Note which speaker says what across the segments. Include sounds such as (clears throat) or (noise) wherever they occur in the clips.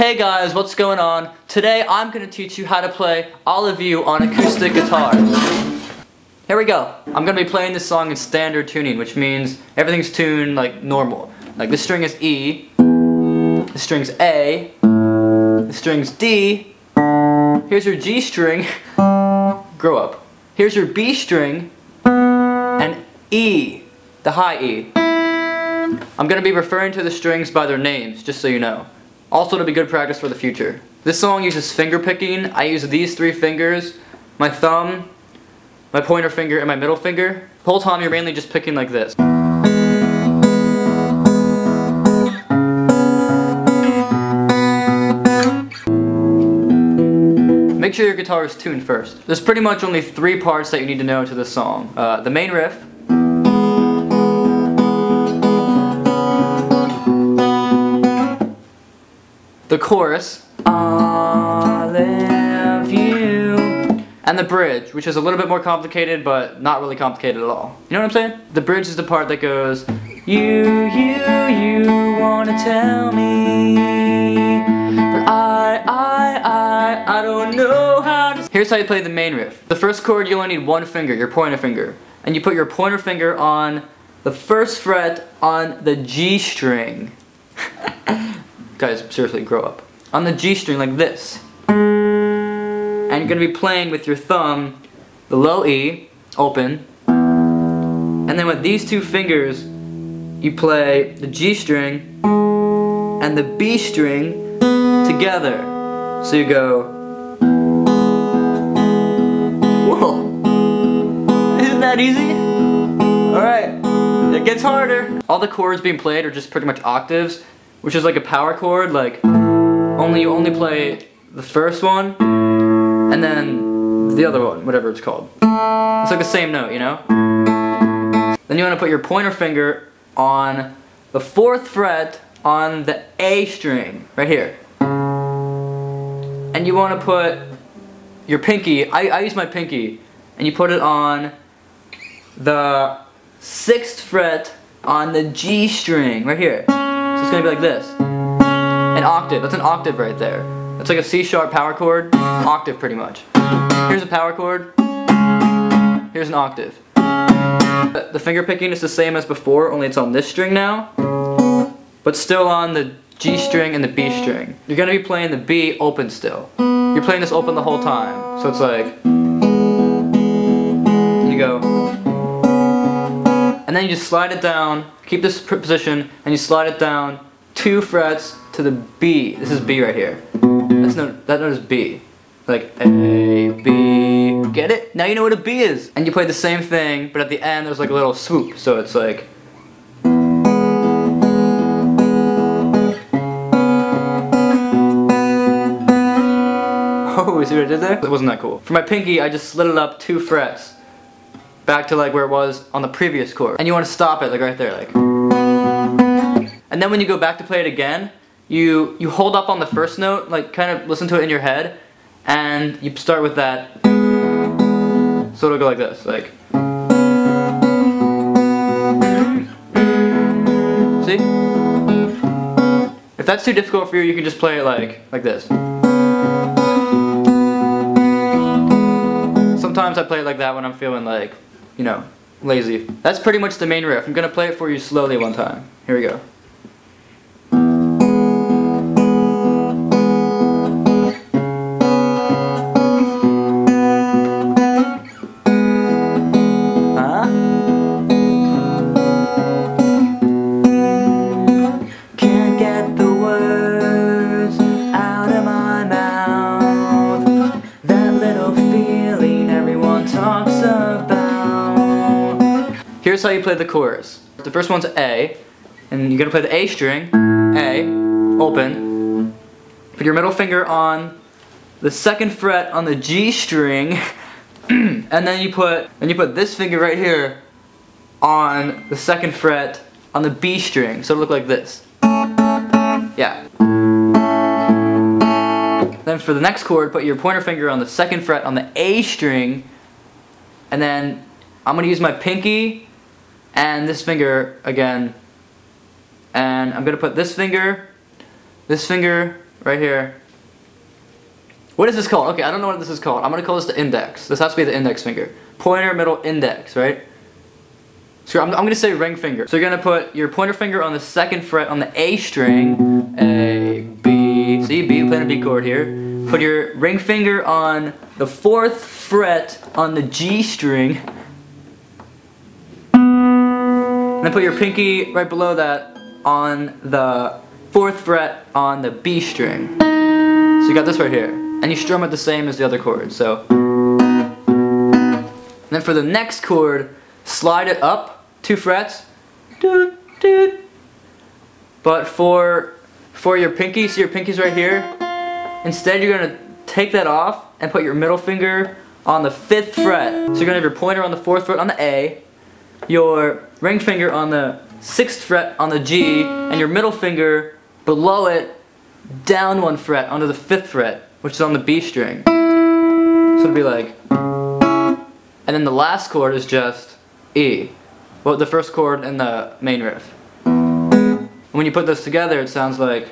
Speaker 1: Hey guys, what's going on? Today I'm going to teach you how to play Olive You on acoustic guitar. Here we go. I'm going to be playing this song in standard tuning, which means everything's tuned like normal. Like this string is E, the string's A, the string's D, here's your G string, (laughs) grow up. Here's your B string, and E, the high E. I'm going to be referring to the strings by their names, just so you know. Also to be good practice for the future. This song uses finger picking. I use these three fingers, my thumb, my pointer finger, and my middle finger. The whole time you're mainly just picking like this. Make sure your guitar is tuned first. There's pretty much only three parts that you need to know to this song. Uh, the main riff, the chorus, Olive you, and the bridge, which is a little bit more complicated, but not really complicated at all. You know what I'm saying? The bridge is the part that goes, You, you, you wanna tell me, but I, I, I, I don't know how to... Here's how you play the main riff. The first chord, you only need one finger, your pointer finger. And you put your pointer finger on the first fret on the G string. (laughs) Guys, seriously, grow up. On the G string like this. And you're gonna be playing with your thumb, the low E, open. And then with these two fingers, you play the G string and the B string together. So you go, whoa. Isn't that easy? Alright, it gets harder. All the chords being played are just pretty much octaves which is like a power chord, like only you only play the first one and then the other one, whatever it's called. It's like the same note, you know? Then you want to put your pointer finger on the fourth fret on the A string, right here. And you want to put your pinky, I, I use my pinky, and you put it on the sixth fret on the G string, right here. So it's gonna be like this. An octave, that's an octave right there. That's like a C sharp power chord, octave pretty much. Here's a power chord, here's an octave. The finger picking is the same as before, only it's on this string now, but still on the G string and the B string. You're gonna be playing the B open still. You're playing this open the whole time, so it's like, you go, and then you just slide it down, keep this position, and you slide it down two frets to the B. This is B right here. That's no, that note is B. Like A, B, get it? Now you know what a B is. And you play the same thing, but at the end there's like a little swoop, so it's like (laughs) Oh, see what I did there? It wasn't that cool. For my pinky, I just slid it up two frets back to like where it was on the previous chord. And you want to stop it like right there, like. And then when you go back to play it again, you you hold up on the first note, like kind of listen to it in your head, and you start with that. So it'll go like this, like. See? If that's too difficult for you, you can just play it like like this. Sometimes I play it like that when I'm feeling like, you know, lazy. That's pretty much the main riff. I'm gonna play it for you slowly one time. Here we go. Here's how you play the chorus. The first one's A, and you're gonna play the A string, A, open. Put your middle finger on the second fret on the G string, (clears throat) and then you put then you put this finger right here on the second fret on the B string, so it'll look like this. Yeah. Then for the next chord, put your pointer finger on the second fret on the A string, and then I'm gonna use my pinky and this finger again and I'm gonna put this finger this finger right here. What is this called? Okay, I don't know what this is called. I'm gonna call this the index. This has to be the index finger. Pointer, middle, index, right? So I'm, I'm gonna say ring finger. So you're gonna put your pointer finger on the second fret on the A string. A B C B playing a B chord here. Put your ring finger on the fourth fret on the G string. Then put your pinky right below that on the fourth fret on the B string. So you got this right here. And you strum it the same as the other chord. So. And then for the next chord, slide it up two frets. But for for your pinky, see your pinky's right here. Instead, you're gonna take that off and put your middle finger on the fifth fret. So you're gonna have your pointer on the fourth fret on the A, your ring finger on the sixth fret on the G, and your middle finger below it down one fret onto the fifth fret, which is on the B string. So it'd be like, and then the last chord is just E. Well, the first chord in the main riff. When you put those together, it sounds like.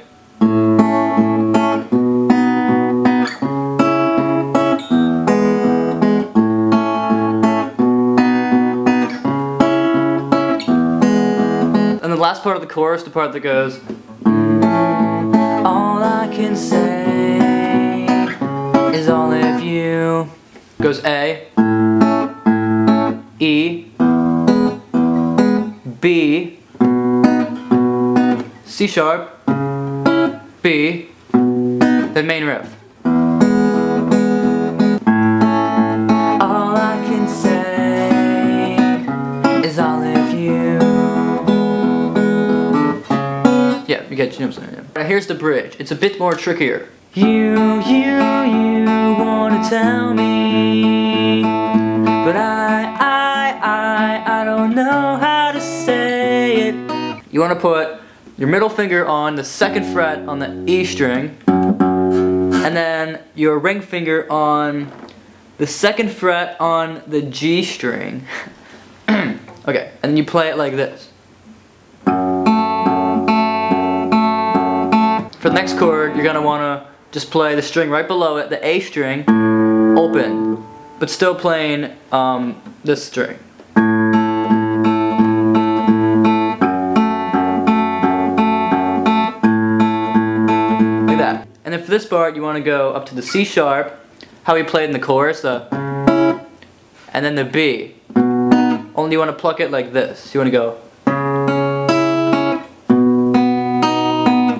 Speaker 1: Last part of the chorus, the part that goes. All I can say is all of you. Goes A, E, B, C sharp, B, the main riff. Get you know what I'm saying. Yeah. Now here's the bridge. It's a bit more trickier. You, you, you wanna tell me, but I, I, I, I don't know how to say it. You wanna put your middle finger on the second fret on the E string, and then your ring finger on the second fret on the G string. (clears throat) okay, and then you play it like this. For the next chord, you're gonna wanna just play the string right below it, the A string, open, but still playing um, this string. Like that. And then for this part, you wanna go up to the C sharp, how we played in the chorus, the, and then the B. Only you wanna pluck it like this. You wanna go.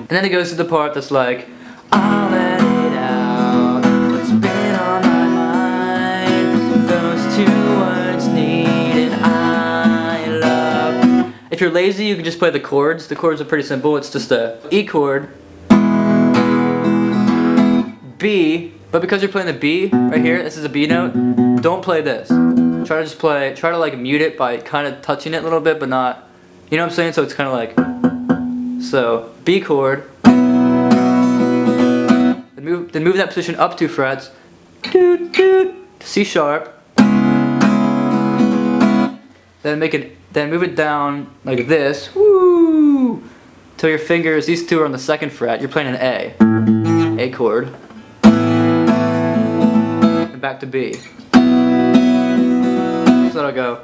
Speaker 1: And then it goes to the part that's like, I'll let it out. What's been on my mind? Those two words needed I love. If you're lazy, you can just play the chords. The chords are pretty simple. It's just a E chord, B, but because you're playing the B right here, this is a B note, don't play this. Try to just play, try to like mute it by kind of touching it a little bit, but not, you know what I'm saying? So it's kind of like, so B chord, then move, then move that position up two frets, C sharp, then make it, then move it down like this, woo, till your fingers, these two are on the second fret, you're playing an A, A chord, and back to B. So that'll go,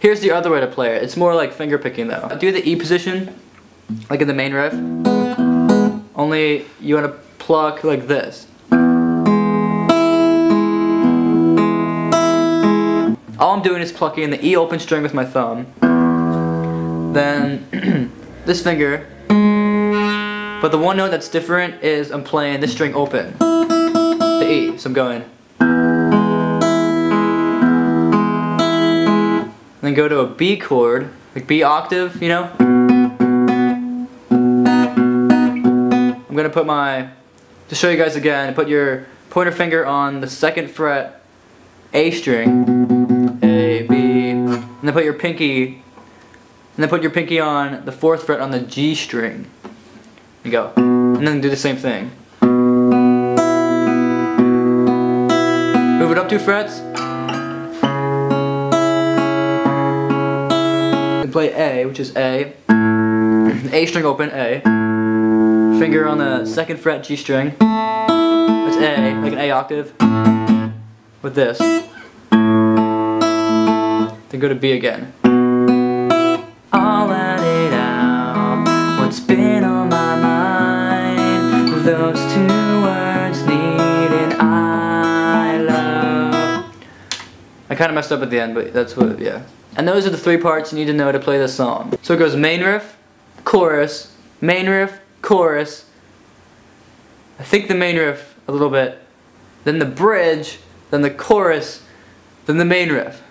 Speaker 1: Here's the other way to play it. It's more like finger picking though. Do the E position, like in the main riff. Only you want to pluck like this. All I'm doing is plucking the E open string with my thumb. Then (clears throat) this finger. But the one note that's different is I'm playing this string open. The E. So I'm going. Then go to a B chord, like B octave, you know? I'm gonna put my, to show you guys again, put your pointer finger on the second fret A string, A, B, and then put your pinky, and then put your pinky on the fourth fret on the G string. You go. And then do the same thing. Move it up two frets. Play A, which is A, A string open, A, finger on the second fret G string, that's A, like an A octave, with this, then go to B again. It out, what's been on my mind, those two words need an I love. I kind of messed up at the end, but that's what, yeah. And those are the three parts you need to know to play this song. So it goes main riff, chorus, main riff, chorus, I think the main riff a little bit, then the bridge, then the chorus, then the main riff.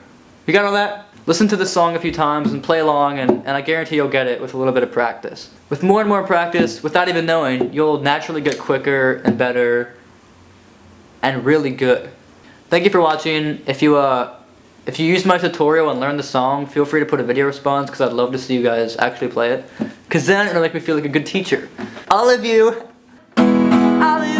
Speaker 1: You got all that? Listen to the song a few times and play along and, and I guarantee you'll get it with a little bit of practice. With more and more practice, without even knowing, you'll naturally get quicker and better and really good. Thank you for watching. If you uh, if you used my tutorial and learned the song, feel free to put a video response because I'd love to see you guys actually play it. Because then it'll make me feel like a good teacher. All of you, all of